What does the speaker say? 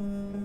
Mm-hmm.